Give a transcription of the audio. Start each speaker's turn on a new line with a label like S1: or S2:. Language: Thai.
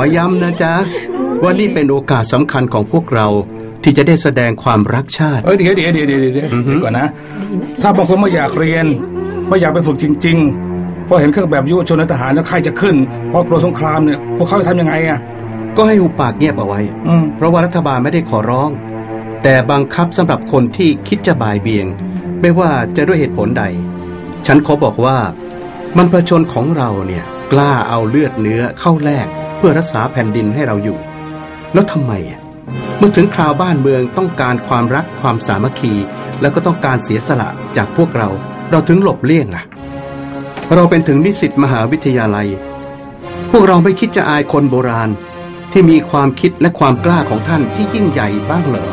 S1: อย้ำนะจ๊ะว่านี่เป็นโอกาสสำคัญของพวกเราที่จะได้แสดงความรักชาติ
S2: เอ้ยเดี๋ยวเดี๋ยวเดี๋ยวเดี๋ยวเดี๋ยวเดี๋ยวก่อนนะ ถ้าบางคนไม่อยากเรียน ไม่อยากไปฝึกจริงๆพอเห็นเครื่องแบบยุวชนในทหารแล้วใครจะขึ้นเพราะกลัวสงครามเนี่ยพวกเขาจะทำยังไงอะ
S1: ก็ให้หุบปากเงียบเอาไว้
S2: อืม
S1: เพราะว่ารัฐบาลไม่ได้ขอร้อง แต่บังคับสำหรับคนที่คิดจะบ่ายเบี่ยง ไม่ว่าจะด้วยเหตุผลใด ฉันขอบอกว่า มันประชนของเราเนี่ยกล้าเอาเลือดเนื้อเข้าแลก เพื่อรักษาแผ่นดินให้เราอยู่ แล้วทำไมเมื่อถึงคราวบ้านเมืองต้องการความรักความสามัคคี แล้วก็ต้องการเสียสละจากพวกเรา เราถึงหลบเลี่ยงล่ะ เราเป็นถึงนิสิตมหาวิทยาลัย พวกเราไม่คิดจะอายคนโบราณ ที่มีความคิดและความกล้าของท่านที่ยิ่งใหญ่บ้างเหรอ